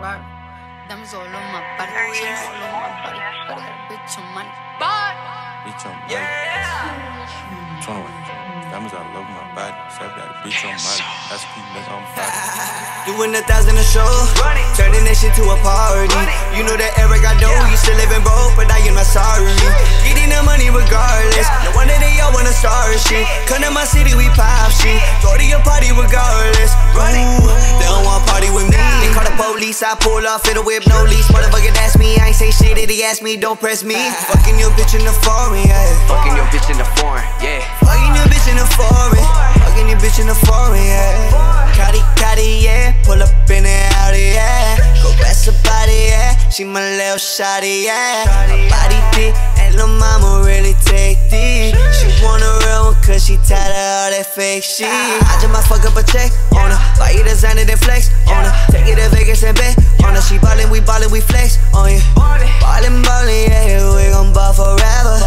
Ferrari. Diamonds all over my body, chains all over my body. But I got a bitch on money. Bye. Bitch on yeah. 21. Diamonds all over my body. Serve got a bitch on my That's people on fire. Doing a thousand a show. Turning that shit to a party. You know that Airic I know. You still living broke, but I am not sorry. Getting the money regardless. No wonder they all wanna start shit. Come to my city, we pop shit. Go to your party regardless. Ooh, I pull off in a whip, no lease. Motherfucker, that's me. I ain't say shit, Did he ask me, don't press me. Fucking your bitch in the foreign, yeah. Fucking your bitch in the foreign, yeah. Fucking your bitch in the foreign. Fucking your bitch in the foreign, yeah. Cardi, Cardi, yeah. Pull up in and out, yeah. Go bless her body, yeah. She my little shawty, yeah. Her body thick, and lil' mama really take this. She want a real one, cause she tired of all that fake shit. I just might fuck up a check her. Buy you designer, then flex on her. Take it to Vegas and bet on her. She ballin', we ballin', we flex on you. Ballin', ballin', yeah. We gon' ball forever.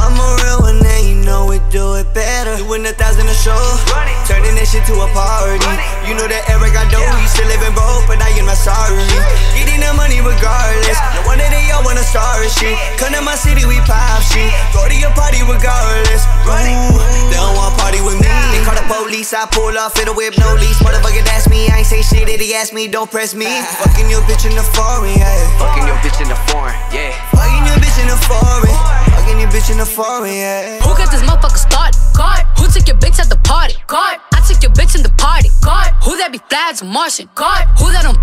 I'm a real one, and you know we do it better. Doing a thousand a show, turning that shit to a party. You know that Airic I know, you still living broke, but I am not sorry. Getting the money regardless. No wonder they all wanna start shit. Come to my city, we pop shit. Go to your party regardless. Ooh, they don't want party with me. They call the police, I pull off in a whip, no lease. Motherfucker, that's me. I ain't say shit, Did he ask me, don't press me. Fucking your bitch in the foreign, yeah. Fucking your bitch in the foreign, yeah. Fucking your bitch in the foreign. Fucking your bitch in the foreign, yeah. Who got this motherfucker started? God. Who took your bitch at the party? God. I took your bitch in the party. God. Who that be flags Martian? God. Who that don't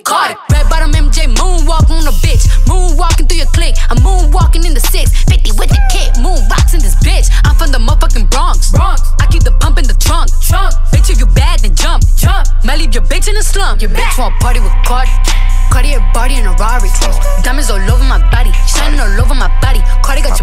a caught. Red bottom MJ moonwalk on a bitch. Moonwalking through your clique. I'm moonwalking in the six. 50 with the kick. Moonwalks in this bitch. I'm from the motherfucking Bronx. Bronx. I keep the pump in the trunk. Trunk. Bitch, if you bad, then jump. Jump. Might leave your bitch in the slump. Your bitch want party with Cardi. Cartier body in a Rari. Diamonds all over my body, shining all over my body. Cardi got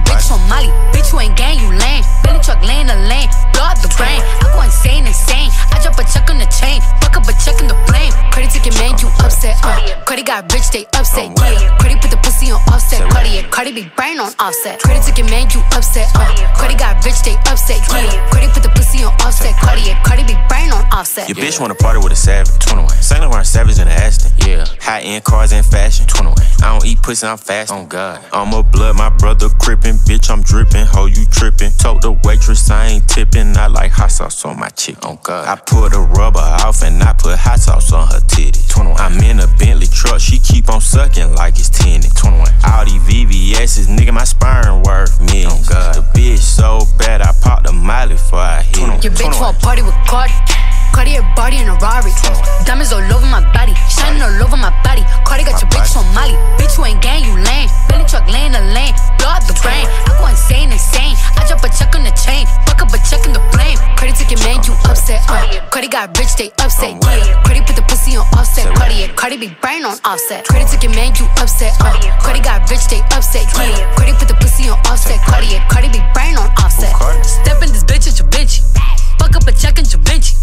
Cardi got rich, they upset. Yeah. Cardi put the pussy on offset. Cardi, yeah. Cardi be brain on offset. Cardi took your man, you upset. Uh. Cardi got rich, they upset. Yeah. Cardi put the pussy on offset. Cardi, yeah. Cardi be brain on offset. Your bitch wanna party with a savage. 21. Saint Laurent savage in the Aston. Yeah. High end cars and fashion. 21. I don't eat pussy, I'm fast. On oh, God. I'm a blood, my brother crippin'. Bitch, I'm drippin'. Ho, you trippin'. Told the waitress I ain't tippin'. I like hot sauce on my chick. On oh, God. I put the rubber off and I put hot sauce on her titty. 21. I'm in a Bentley truck. She keep on sucking like it's tinted. 21. All these VVS's, got rich, they upset. Yeah. Cardi put the pussy on offset. Cardi. Cardi be brain on offset. Cardi took your man, you upset. Uh. Cardi got rich, they upset. Yeah. Cardi put the pussy on offset. Cardi. Cardi be brain on offset. Step in this bitch at your bitch. Fuck up a check in your bitch.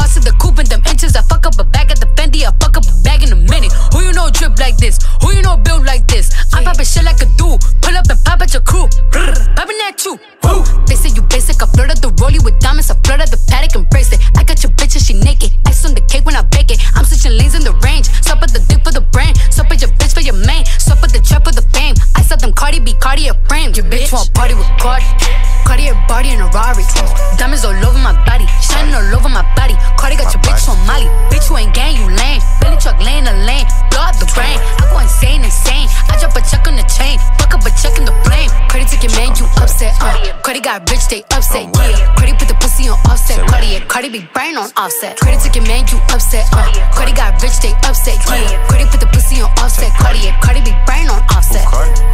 Us in the coupe in them inches. I fuck up a bag at the Fendi. I fuck up a bag in a minute. Who you know drip like this? Who you know build like this? I'm popping shit like a dude. Frames. Your bitch want party with Cardi. Cartier body in a Rari. Diamonds all over my body, shining all over my body. Cardi got your bitch on Molly. Bitch, you ain't gang, you lame. Billy truck laying the lane, blow up the brain. I go insane, insane. I drop a check on the chain, fuck up a check in the flame. Cardi took your man, you upset. Uh. Cardi got rich, they upset. Yeah. Cardi put the pussy on offset. Cardi, yeah. Cardi be brain on offset. Cardi took your man, you upset. Uh. Cardi got rich, they upset. Yeah. Cardi put the pussy on offset. Cardi, yeah. Cardi be brain on offset. Cardi.